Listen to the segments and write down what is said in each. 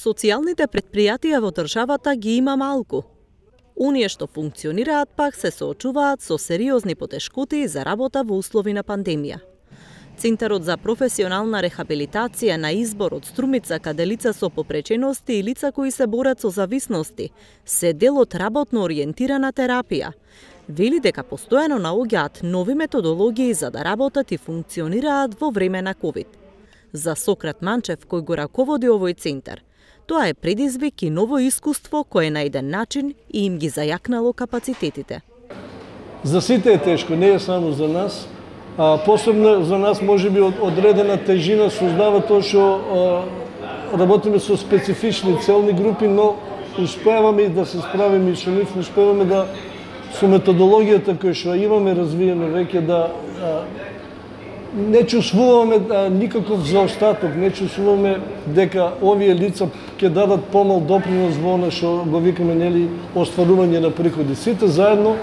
Социјалните предпријатија во државата ги има малку. Оние што функционираат пак се соочуваат со сериозни потешкоти за работа во услови на пандемија. Центарот за професионална рехабилитација на избор од Струмица каде лица со попречености и лица кои се борат со зависности се дел од работно ориентирана терапија. Вели дека постојано наоѓаат нови методологии за да работат и функционираат во време на ковид. За Сократ Манчев, кој го раководи овој центар, Тоа е предизвик и ново искуство кое на еден начин и им ги зајакнало капацитетите. За сите е тешко, не е само за нас. А, посебно за нас може би одредена тежина создава тоа што работиме со специфични целни групи, но успеваме и да се справиме и со нив, успеваме да со методологијата која што имаме развиена веќе да а, не чувствуваме а, никаков заостаток, не чувствуваме дека овие лица ќе дадат помал допринос во она што го викаме нели остварување на приходи. Сите заедно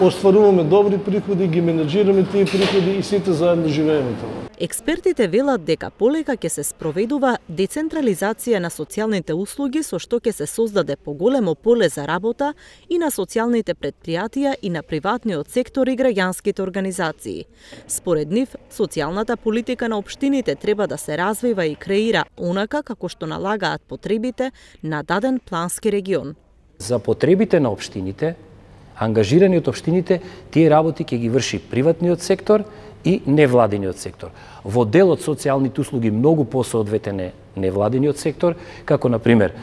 остваруваме добри приходи, ги менеджираме тие приходи и сите заедно живееме тоа. Експертите велат дека полека ќе се спроведува децентрализација на социјалните услуги со што ќе се создаде поголемо поле за работа и на социјалните предпријатија и на приватниот сектор и граѓанските организации. Според нив, социјалната политика на општините треба да се развива и креира онака како што налагаат потребите на даден плански регион. За потребите на општините ангажирани од општините, тие работи ќе ги врши приватниот сектор и невладениот сектор. Во дел од социјалните услуги многу посоодветен е невладиниот сектор, како на пример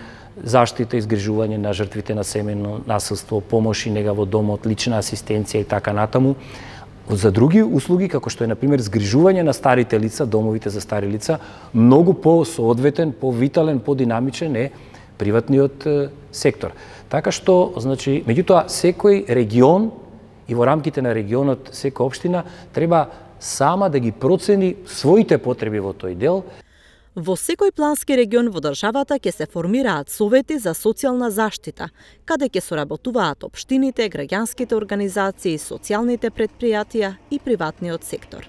заштита и изгрижување на жртвите на семено насилство, помош и нега во домот, лична асистенција и така натаму. За други услуги, како што е, например, згрижување на старите лица, домовите за стари лица, многу по-соодветен, по-витален, по-динамичен е приватниот сектор. Така што, значи, меѓутоа, секој регион и во рамките на регионот, секоја општина, треба сама да ги процени своите потреби во тој дел. Во секој плански регион во државата ќе се формираат совети за социјална заштита, каде ќе соработуваат општините, граѓанските организации, социјалните предпријатија и приватниот сектор.